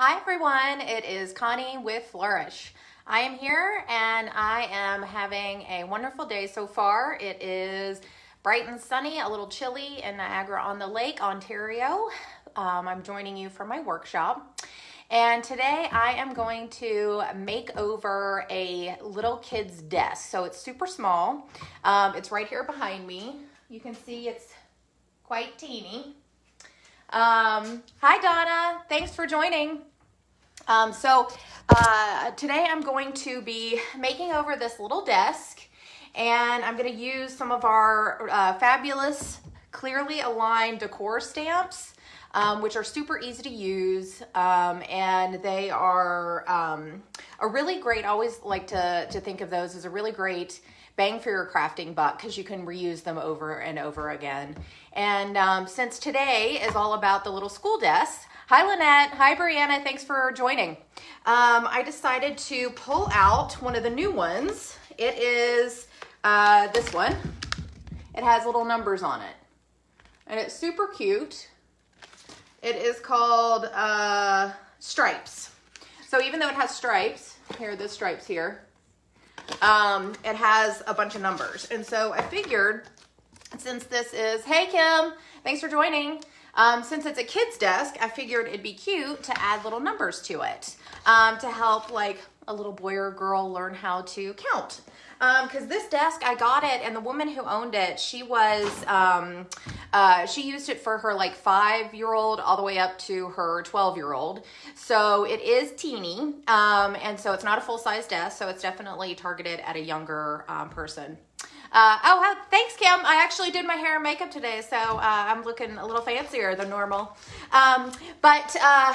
Hi everyone, it is Connie with Flourish. I am here and I am having a wonderful day so far. It is bright and sunny, a little chilly in Niagara on the Lake, Ontario. Um, I'm joining you for my workshop. And today I am going to make over a little kid's desk. So it's super small. Um, it's right here behind me. You can see it's quite teeny. Um, hi, Donna. Thanks for joining. Um, so uh, today I'm going to be making over this little desk and I'm going to use some of our uh, fabulous clearly aligned decor stamps um, which are super easy to use um, and they are um, a really great, I always like to, to think of those as a really great bang for your crafting buck because you can reuse them over and over again. And um, since today is all about the little school desks, hi Lynette, hi Brianna, thanks for joining. Um, I decided to pull out one of the new ones. It is uh, this one. It has little numbers on it. And it's super cute. It is called uh, Stripes. So even though it has stripes, here are the stripes here, um, it has a bunch of numbers. And so I figured since this is, hey Kim, thanks for joining. Um, since it's a kid's desk, I figured it'd be cute to add little numbers to it um, to help like a little boy or girl learn how to count. Because um, this desk, I got it, and the woman who owned it, she was, um, uh, she used it for her like five year old all the way up to her 12 year old. So it is teeny, um, and so it's not a full size desk, so it's definitely targeted at a younger um, person. Uh, oh, thanks, Kim. I actually did my hair and makeup today, so uh, I'm looking a little fancier than normal. Um, but uh,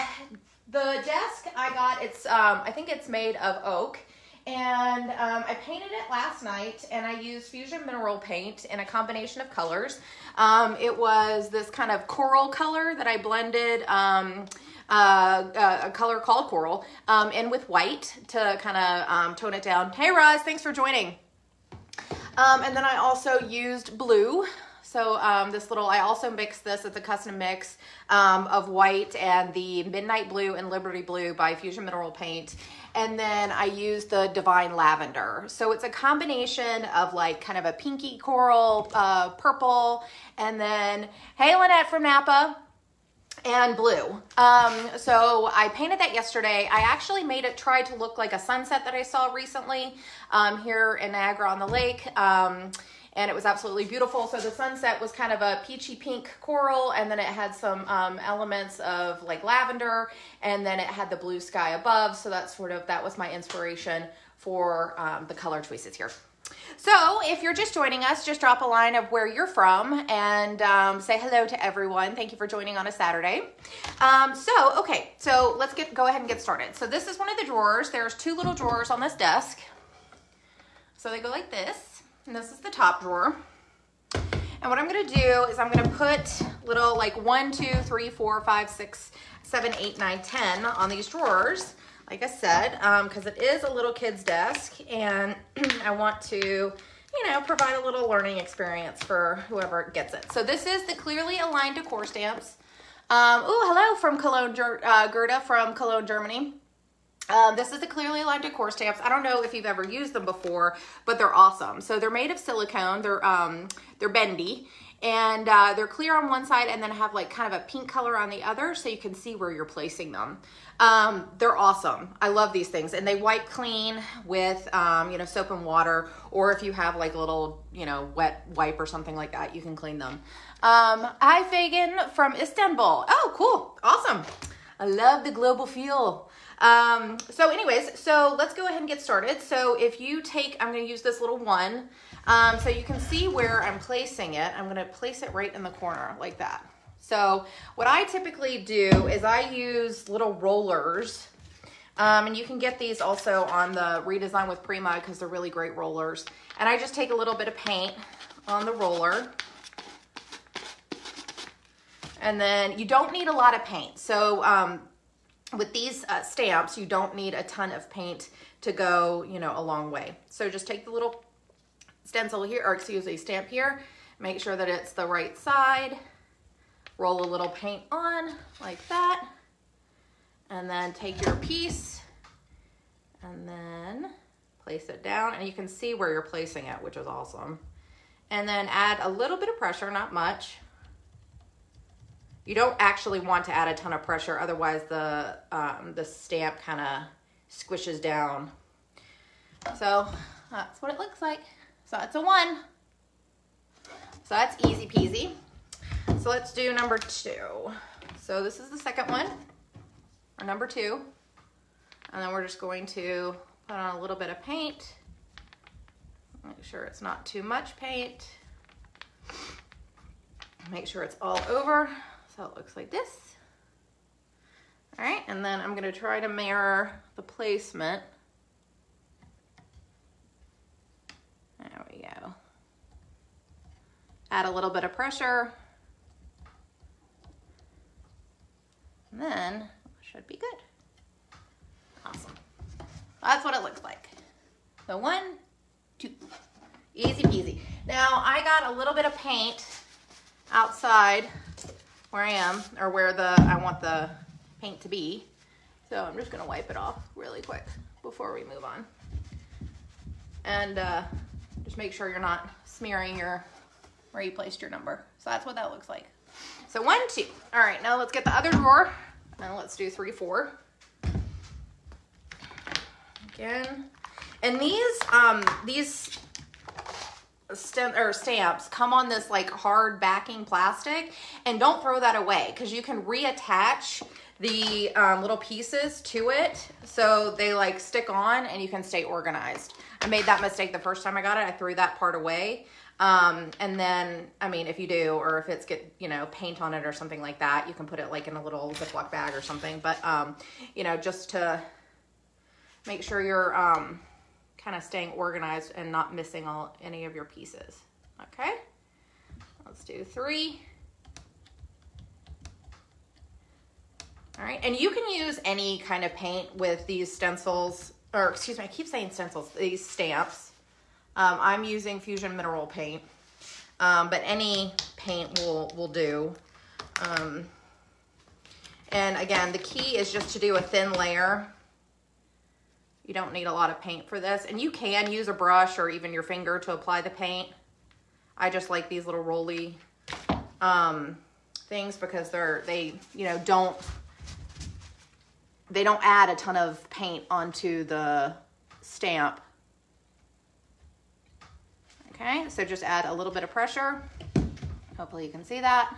the desk I got, it's um, I think it's made of oak. And um, I painted it last night and I used Fusion Mineral Paint in a combination of colors. Um, it was this kind of coral color that I blended um, uh, uh a color called coral um, in with white to kind of um, tone it down. Hey Roz, thanks for joining. Um, and then I also used blue so um, this little, I also mixed this, it's a custom mix um, of white and the Midnight Blue and Liberty Blue by Fusion Mineral Paint. And then I used the Divine Lavender. So it's a combination of like kind of a pinky coral, uh, purple, and then, hey Lynette from Napa, and blue. Um, so I painted that yesterday. I actually made it try to look like a sunset that I saw recently um, here in Niagara on the Lake. Um, and it was absolutely beautiful. So the sunset was kind of a peachy pink coral, and then it had some um, elements of like lavender, and then it had the blue sky above. So that's sort of, that was my inspiration for um, the color choices here. So if you're just joining us, just drop a line of where you're from and um, say hello to everyone. Thank you for joining on a Saturday. Um, so, okay, so let's get go ahead and get started. So this is one of the drawers. There's two little drawers on this desk. So they go like this. And this is the top drawer. And what I'm gonna do is I'm gonna put little like one, two, three, four, five, six, seven, eight, nine, ten on these drawers, like I said, because um, it is a little kid's desk and I want to, you know, provide a little learning experience for whoever gets it. So this is the clearly aligned decor stamps. Um, oh, hello from Cologne, uh, Gerda from Cologne, Germany. Um, this is the clearly aligned decor stamps. I don't know if you've ever used them before, but they're awesome. So they're made of silicone. They're um, they're bendy, and uh, they're clear on one side, and then have like kind of a pink color on the other, so you can see where you're placing them. Um, they're awesome. I love these things, and they wipe clean with um, you know soap and water, or if you have like a little you know wet wipe or something like that, you can clean them. Um, hi Fagan from Istanbul. Oh, cool, awesome. I love the global feel. Um, so anyways, so let's go ahead and get started. So if you take, I'm going to use this little one. Um, so you can see where I'm placing it. I'm going to place it right in the corner like that. So what I typically do is I use little rollers. Um, and you can get these also on the Redesign with Prima because they're really great rollers. And I just take a little bit of paint on the roller. And then you don't need a lot of paint. So um, with these uh, stamps, you don't need a ton of paint to go, you know, a long way. So just take the little stencil here, or excuse me, stamp here, make sure that it's the right side, roll a little paint on like that, And then take your piece and then place it down and you can see where you're placing it, which is awesome. And then add a little bit of pressure, not much. You don't actually want to add a ton of pressure, otherwise the, um, the stamp kind of squishes down. So that's what it looks like. So it's a one. So that's easy peasy. So let's do number two. So this is the second one, or number two. And then we're just going to put on a little bit of paint. Make sure it's not too much paint. Make sure it's all over. So it looks like this. All right, and then I'm gonna try to mirror the placement. There we go. Add a little bit of pressure. And then should be good. Awesome. That's what it looks like. So one, two, easy peasy. Now I got a little bit of paint outside where I am or where the I want the paint to be. So I'm just gonna wipe it off really quick before we move on. And uh, just make sure you're not smearing your where you placed your number. So that's what that looks like. So one, two. All right, now let's get the other drawer and let's do three, four. Again. And these, um, these or stamps come on this like hard backing plastic and don't throw that away because you can reattach the um, little pieces to it so they like stick on and you can stay organized. I made that mistake the first time I got it. I threw that part away. Um, and then, I mean, if you do, or if it's get, you know, paint on it or something like that, you can put it like in a little Ziploc bag or something. But, um, you know, just to make sure you're, um, kind of staying organized and not missing all any of your pieces. Okay, let's do three. All right, and you can use any kind of paint with these stencils, or excuse me, I keep saying stencils, these stamps. Um, I'm using Fusion Mineral Paint, um, but any paint will, will do. Um, and again, the key is just to do a thin layer you don't need a lot of paint for this. And you can use a brush or even your finger to apply the paint. I just like these little roly um, things because they're, they, you know, don't, they don't add a ton of paint onto the stamp. Okay, so just add a little bit of pressure. Hopefully you can see that.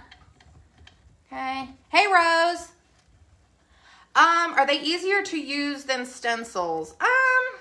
Okay. Hey, Rose. Um, are they easier to use than stencils? Um,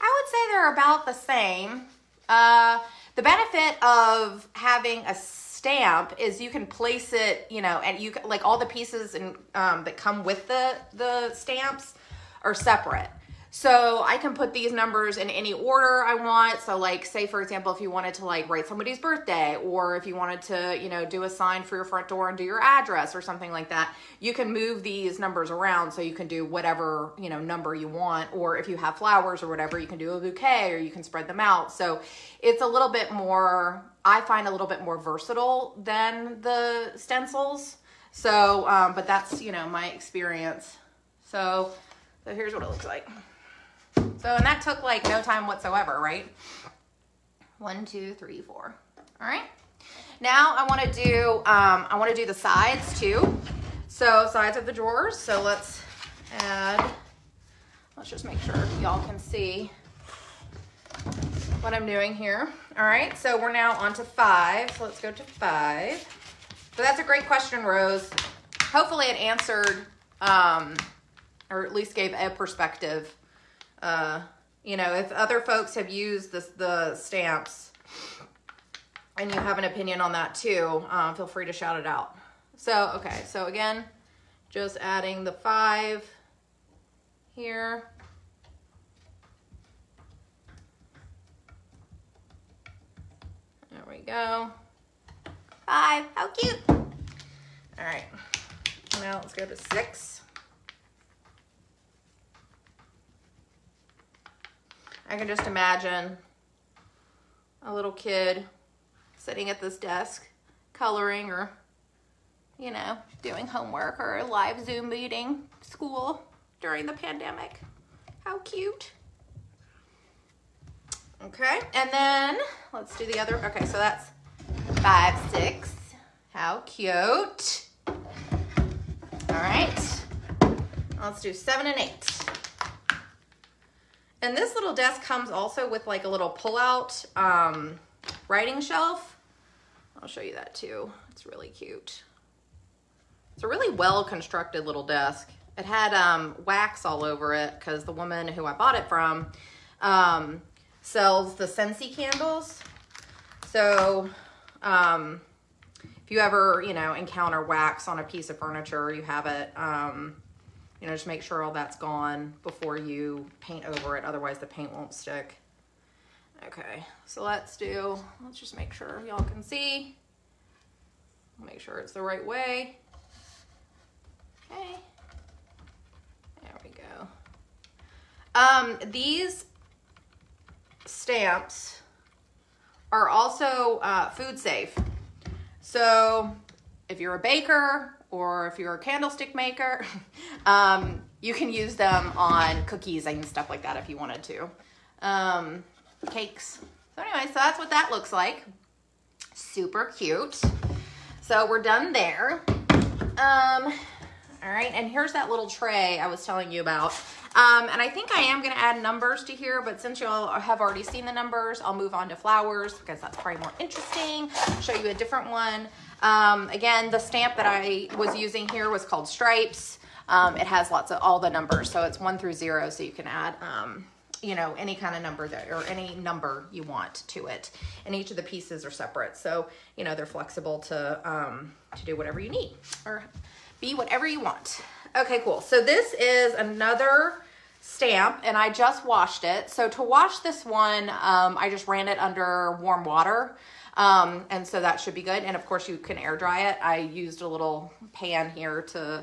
I would say they're about the same. Uh, the benefit of having a stamp is you can place it, you know, and you like all the pieces and um, that come with the the stamps are separate. So I can put these numbers in any order I want. So like say for example, if you wanted to like write somebody's birthday or if you wanted to, you know, do a sign for your front door and do your address or something like that, you can move these numbers around so you can do whatever, you know, number you want. Or if you have flowers or whatever, you can do a bouquet or you can spread them out. So it's a little bit more, I find a little bit more versatile than the stencils. So, um, but that's, you know, my experience. So, so here's what it looks like. So, and that took like no time whatsoever, right? One, two, three, four. All right. Now I want to do, um, I want to do the sides too. So sides of the drawers. So let's add, let's just make sure y'all can see what I'm doing here. All right. So we're now on to five. So let's go to five. So that's a great question, Rose. Hopefully it answered, um, or at least gave a perspective uh, you know, if other folks have used the stamps and you have an opinion on that too, uh, feel free to shout it out. So, okay, so again, just adding the five here. There we go. Five, how cute. All right, now let's go to six. I can just imagine a little kid sitting at this desk coloring or, you know, doing homework or a live Zoom meeting school during the pandemic. How cute. Okay, and then let's do the other. Okay, so that's five, six. How cute. All right, let's do seven and eight. And this little desk comes also with like a little pull-out um, writing shelf. I'll show you that too. It's really cute. It's a really well-constructed little desk. It had um, wax all over it because the woman who I bought it from um, sells the Scentsy candles. So um, if you ever, you know, encounter wax on a piece of furniture, you have it, um, you know, just make sure all that's gone before you paint over it. Otherwise the paint won't stick. Okay, so let's do, let's just make sure y'all can see. Make sure it's the right way. Okay. There we go. Um, these stamps are also uh, food safe. So if you're a baker or if you're a candlestick maker, um, you can use them on cookies and stuff like that if you wanted to. Um, cakes. So anyway, so that's what that looks like. Super cute. So we're done there. Um, all right, and here's that little tray I was telling you about. Um, and I think I am gonna add numbers to here, but since y'all have already seen the numbers, I'll move on to flowers because that's probably more interesting. Show you a different one. Um, again, the stamp that I was using here was called Stripes. Um, it has lots of all the numbers, so it's one through zero, so you can add, um, you know, any kind of number that, or any number you want to it. And each of the pieces are separate, so, you know, they're flexible to, um, to do whatever you need, or be whatever you want. Okay, cool. So this is another stamp and I just washed it. So to wash this one, um, I just ran it under warm water. Um, and so that should be good. And of course you can air dry it. I used a little pan here to,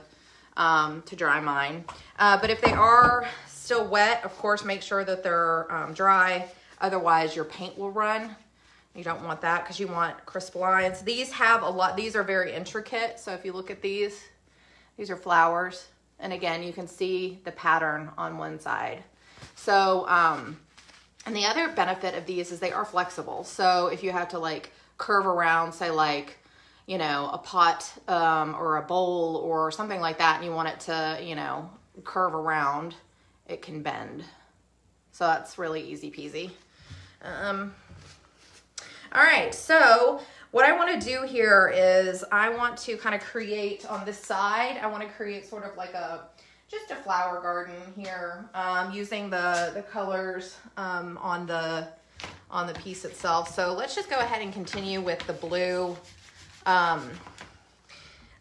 um, to dry mine. Uh, but if they are still wet, of course, make sure that they're um, dry. Otherwise your paint will run. You don't want that because you want crisp lines. These have a lot, these are very intricate. So if you look at these, these are flowers. And again, you can see the pattern on one side. So, um, and the other benefit of these is they are flexible. So if you have to like curve around, say like, you know, a pot um, or a bowl or something like that, and you want it to, you know, curve around, it can bend. So that's really easy peasy. Um, all right, so what I want to do here is I want to kind of create on this side, I want to create sort of like a, just a flower garden here um, using the, the colors um, on the on the piece itself. So let's just go ahead and continue with the blue. Um,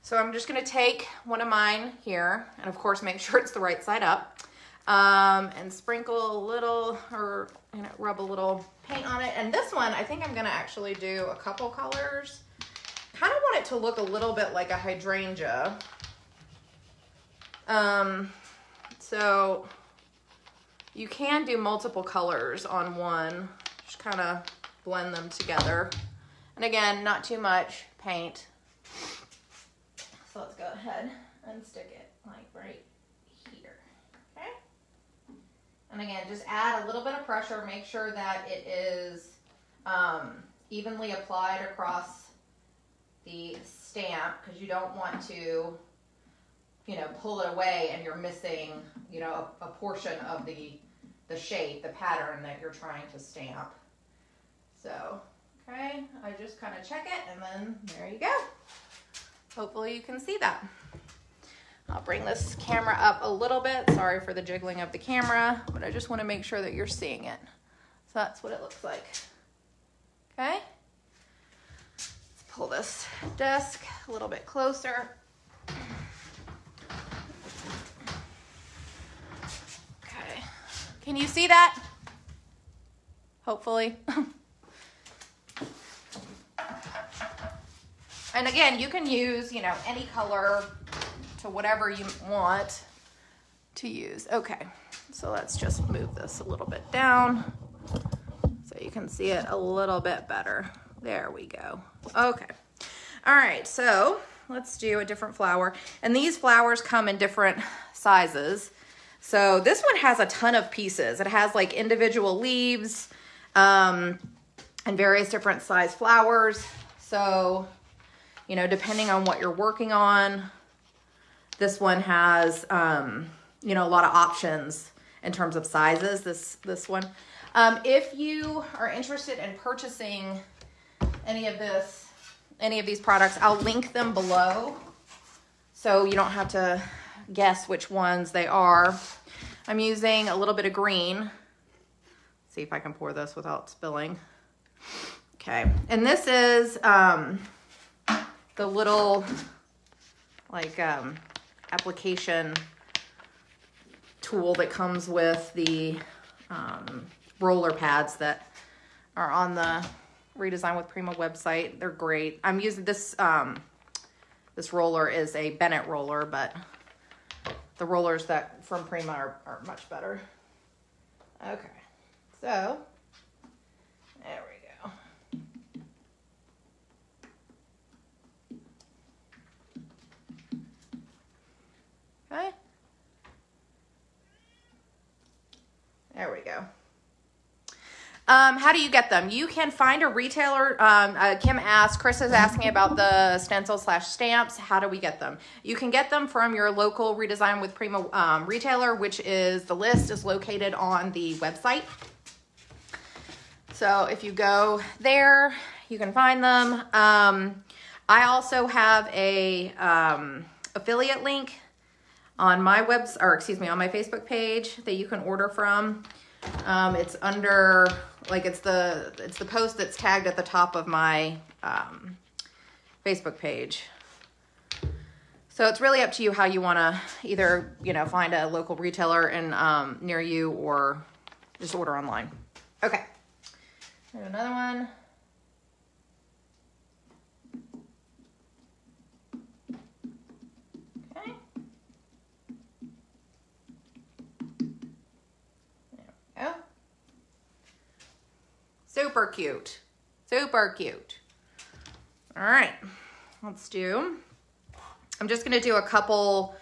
so I'm just going to take one of mine here and of course make sure it's the right side up um, and sprinkle a little or you know, rub a little paint on it. And this one, I think I'm gonna actually do a couple colors. Kind of want it to look a little bit like a hydrangea. Um, so you can do multiple colors on one, just kind of blend them together. And again, not too much paint. So let's go ahead and stick it like right here, okay? And again, just add a little bit of pressure. Make sure that it is um, evenly applied across the stamp because you don't want to, you know, pull it away and you're missing, you know, a, a portion of the, the shape, the pattern that you're trying to stamp. So, okay, I just kind of check it and then there you go. Hopefully you can see that. I'll bring this camera up a little bit. Sorry for the jiggling of the camera, but I just want to make sure that you're seeing it. So that's what it looks like. Okay. Let's pull this desk a little bit closer. Okay. Can you see that? Hopefully. and again, you can use, you know, any color to whatever you want to use. Okay, so let's just move this a little bit down so you can see it a little bit better. There we go. Okay. All right, so let's do a different flower. And these flowers come in different sizes. So this one has a ton of pieces. It has like individual leaves um, and various different size flowers. So, you know, depending on what you're working on, this one has, um, you know, a lot of options in terms of sizes, this, this one. Um, if you are interested in purchasing any of this, any of these products, I'll link them below so you don't have to guess which ones they are. I'm using a little bit of green. See if I can pour this without spilling. Okay, and this is um, the little like um, application tool that comes with the um, roller pads that are on the Redesign with Prima website. They're great. I'm using this, um, this roller is a Bennett roller, but the rollers that from Prima are, are much better. Okay, so there we go. Okay. There we go. Um, how do you get them? You can find a retailer. Um, uh, Kim asked, Chris is asking about the stencil slash stamps. How do we get them? You can get them from your local Redesign with Prima um, retailer, which is the list is located on the website. So if you go there, you can find them. Um, I also have a um, affiliate link on my webs or excuse me on my Facebook page that you can order from. Um, it's under like it's the it's the post that's tagged at the top of my um, Facebook page. So it's really up to you how you want to either you know find a local retailer in um, near you or just order online. Okay, another one. Super cute. Super cute. All right, let's do, I'm just gonna do a couple,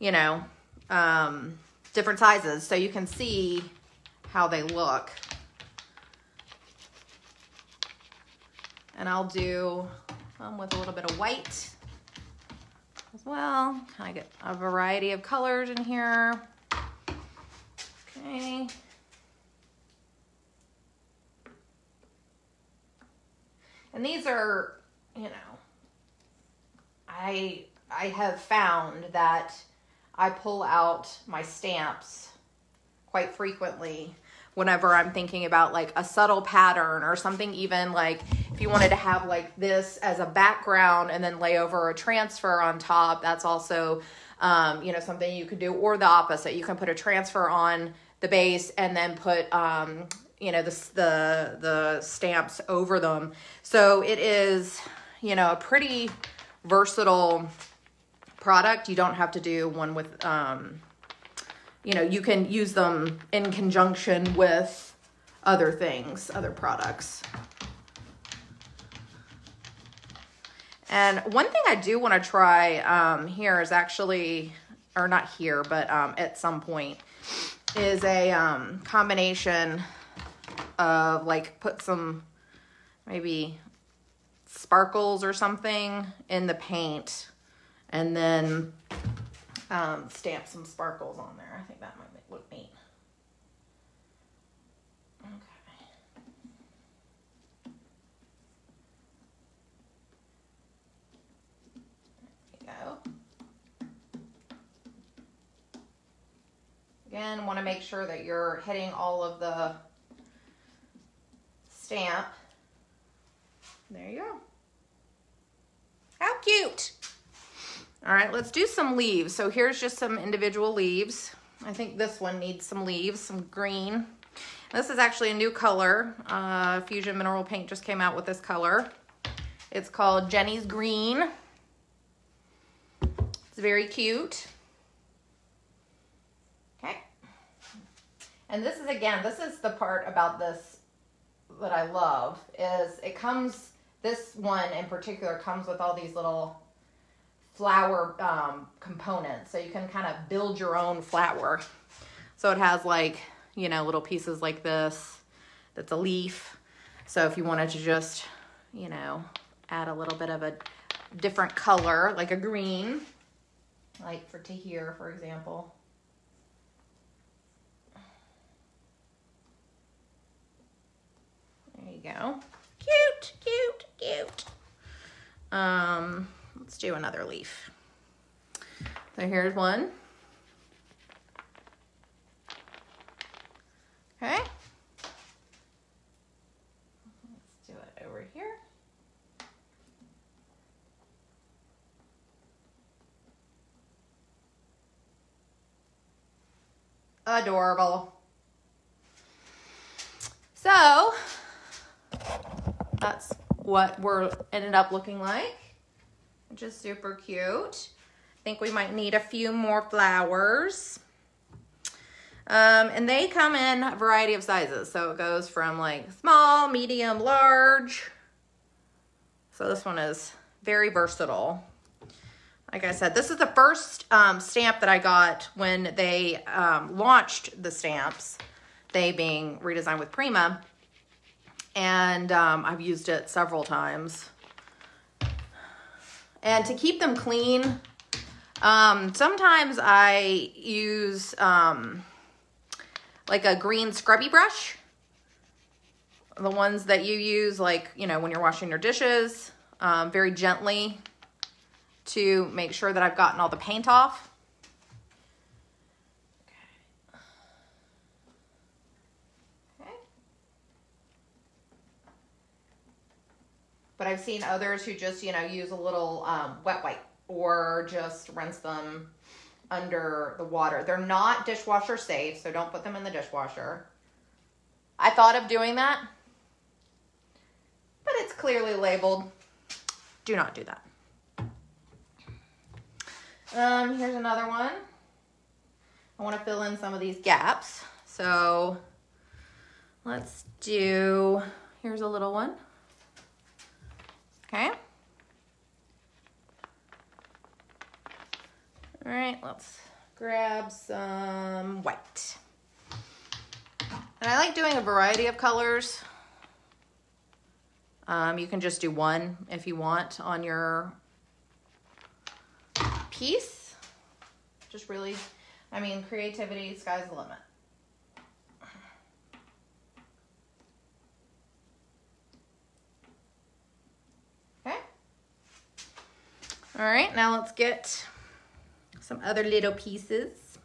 you know, um, different sizes so you can see how they look. And I'll do um, with a little bit of white as well. Kind of get a variety of colors in here. Okay. And these are, you know, I I have found that I pull out my stamps quite frequently whenever I'm thinking about like a subtle pattern or something even like if you wanted to have like this as a background and then lay over a transfer on top, that's also um, you know something you could do or the opposite. You can put a transfer on the base and then put um, you know the the the stamps over them. So it is, you know, a pretty versatile product. You don't have to do one with um you know, you can use them in conjunction with other things, other products. And one thing I do want to try um, here is actually, or not here, but um, at some point, is a um, combination of like put some maybe sparkles or something in the paint and then um, stamp some sparkles on there. I think that might look neat. Okay. There go. Again, want to make sure that you're hitting all of the stamp. There you go. How cute. All right, let's do some leaves. So here's just some individual leaves. I think this one needs some leaves, some green. This is actually a new color. Uh, Fusion Mineral Paint just came out with this color. It's called Jenny's Green. It's very cute. Okay. And this is, again, this is the part about this that I love is it comes, this one in particular comes with all these little flower um, components. So you can kind of build your own flower. So it has like, you know, little pieces like this. That's a leaf. So if you wanted to just, you know, add a little bit of a different color, like a green, like for to here, for example. There you go. Cute, cute, cute. Um, let's do another leaf. So here's one. Okay. Let's do it over here. Adorable. So, that's what we're ended up looking like, which is super cute. I think we might need a few more flowers. Um, and they come in a variety of sizes. So it goes from like small, medium, large. So this one is very versatile. Like I said, this is the first um, stamp that I got when they um, launched the stamps, they being Redesign with Prima. And um, I've used it several times. And to keep them clean, um, sometimes I use um, like a green scrubby brush. The ones that you use like, you know, when you're washing your dishes, um, very gently to make sure that I've gotten all the paint off. But I've seen others who just, you know, use a little um, wet wipe or just rinse them under the water. They're not dishwasher safe, so don't put them in the dishwasher. I thought of doing that, but it's clearly labeled. Do not do that. Um, here's another one. I want to fill in some of these gaps. So let's do, here's a little one. Okay. All right, let's grab some white. And I like doing a variety of colors. Um, you can just do one if you want on your piece. Just really, I mean, creativity, sky's the limit. Okay. All right, now let's get some other little pieces.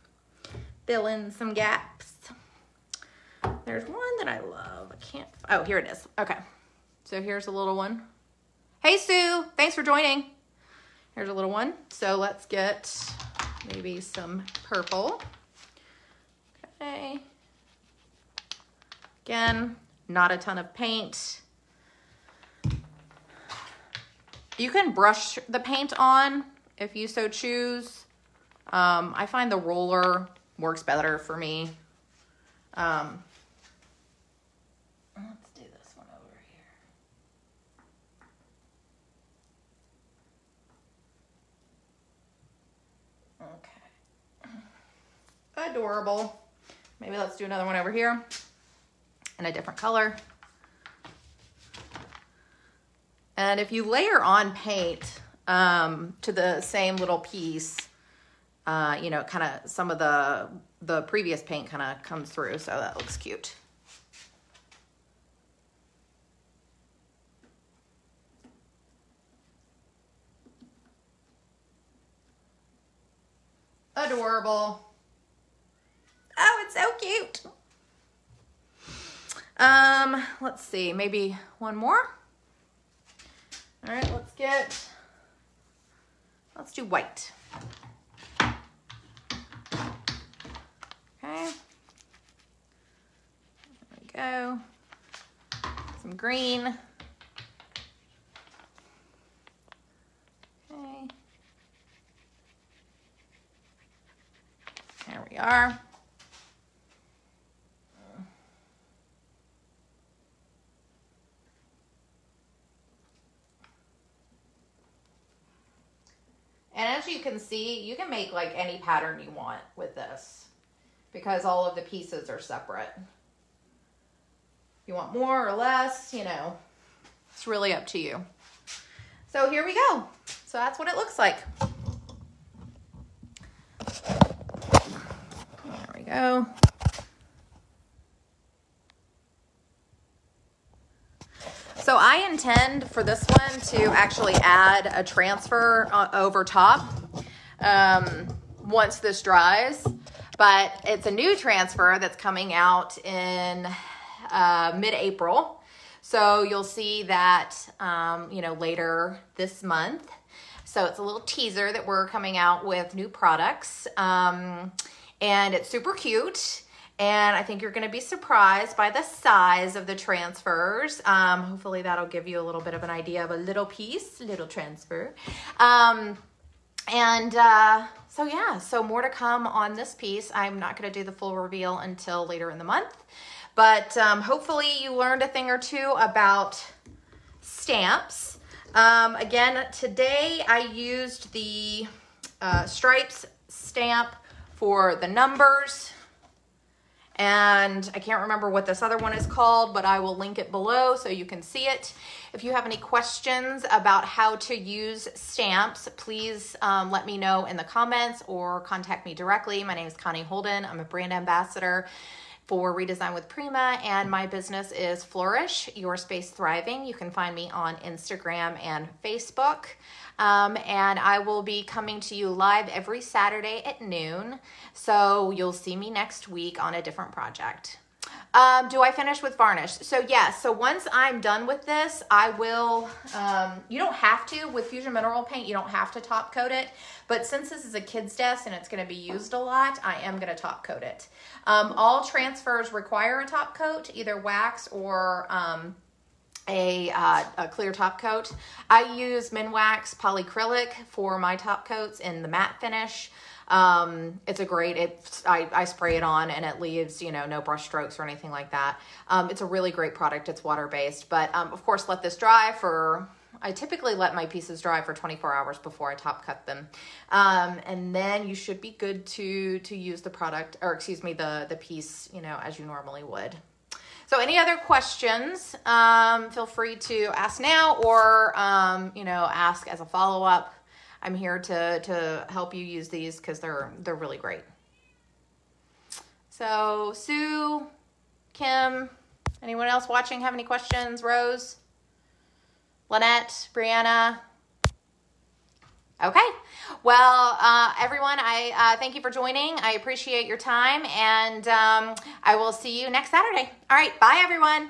Fill in some gaps. There's one that I love. I can't, oh, here it is. Okay. So here's a little one. Hey, Sue. Thanks for joining. Here's a little one. So let's get maybe some purple. Okay. Again, not a ton of paint. You can brush the paint on if you so choose. Um, I find the roller works better for me. Um, let's do this one over here. Okay. Adorable. Maybe let's do another one over here in a different color. And if you layer on paint um, to the same little piece, uh, you know, kind of some of the the previous paint kind of comes through, so that looks cute. Adorable. Oh, it's so cute. Um, let's see, maybe one more. All right, let's get, let's do white. Okay. There we go. Some green. Okay. There we are. And see, you can make like any pattern you want with this because all of the pieces are separate. You want more or less, you know, it's really up to you. So here we go. So that's what it looks like. There we go. So I intend for this one to actually add a transfer uh, over top um, once this dries. But it's a new transfer that's coming out in uh, mid-April. So you'll see that, um, you know, later this month. So it's a little teaser that we're coming out with new products. Um, and it's super cute. And I think you're going to be surprised by the size of the transfers. Um, hopefully that'll give you a little bit of an idea of a little piece, little transfer. Um, and uh, so yeah, so more to come on this piece. I'm not going to do the full reveal until later in the month. But um, hopefully you learned a thing or two about stamps. Um, again, today I used the uh, stripes stamp for the numbers and I can't remember what this other one is called, but I will link it below so you can see it. If you have any questions about how to use stamps, please um, let me know in the comments or contact me directly. My name is Connie Holden. I'm a brand ambassador for Redesign with Prima, and my business is Flourish, Your Space Thriving. You can find me on Instagram and Facebook. Um, and I will be coming to you live every Saturday at noon. So you'll see me next week on a different project. Um, do I finish with varnish? So yes, yeah, so once I'm done with this, I will, um, you don't have to, with Fusion Mineral Paint, you don't have to top coat it, but since this is a kid's desk and it's gonna be used a lot, I am gonna top coat it. Um, all transfers require a top coat, either wax or um, a, uh, a, clear top coat. I use Minwax polycrylic for my top coats in the matte finish. Um, it's a great, it, I, I spray it on and it leaves, you know, no brush strokes or anything like that. Um, it's a really great product. It's water-based, but um, of course let this dry for, I typically let my pieces dry for 24 hours before I top cut them. Um, and then you should be good to, to use the product, or excuse me, the, the piece, you know, as you normally would. So any other questions, um, feel free to ask now or, um, you know, ask as a follow-up. I'm here to, to help you use these because they're, they're really great. So Sue, Kim, anyone else watching have any questions? Rose, Lynette, Brianna, Okay. Well, uh, everyone, I uh, thank you for joining. I appreciate your time, and um, I will see you next Saturday. All right. Bye, everyone.